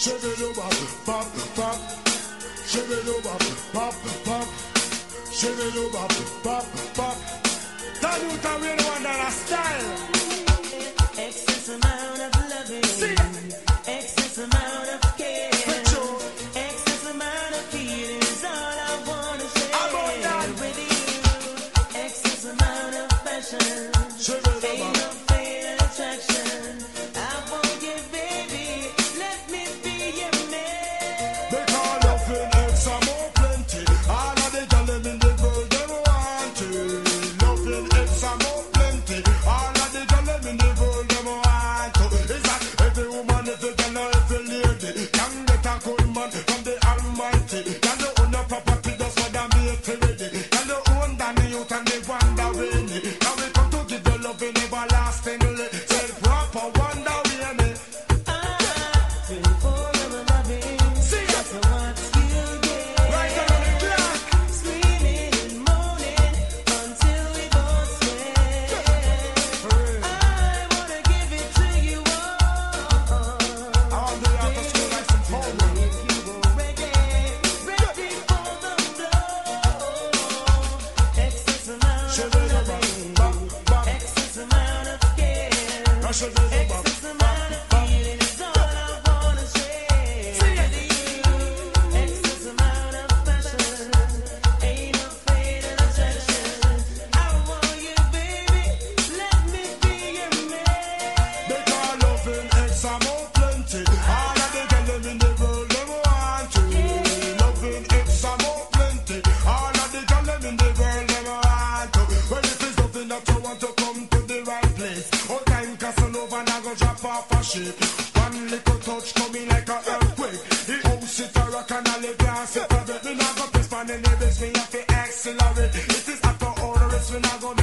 shake it over, pop, pop, shake it over, pop, pop, shake it over, pop, pop. That you can really want that style. Excess amount of loving. See? Dando Caixa de touch coming like a earthquake. The house it a rock and I live and separate. Me not go piss man in neighbors. me have to accelerate. This is after order, it's when I go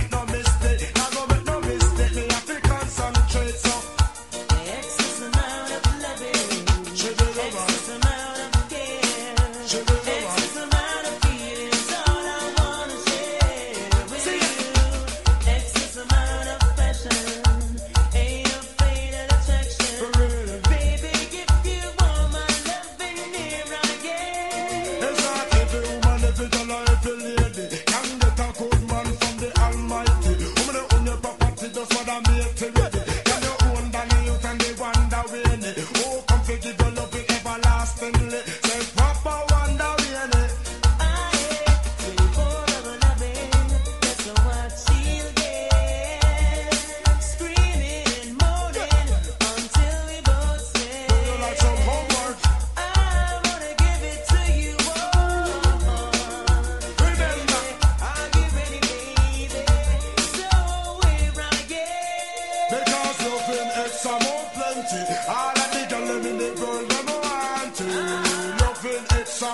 All of the girls in the world them want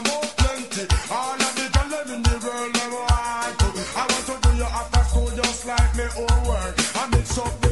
more plenty. All of the girls in the world them want. I want to do your after school just like me. I mix up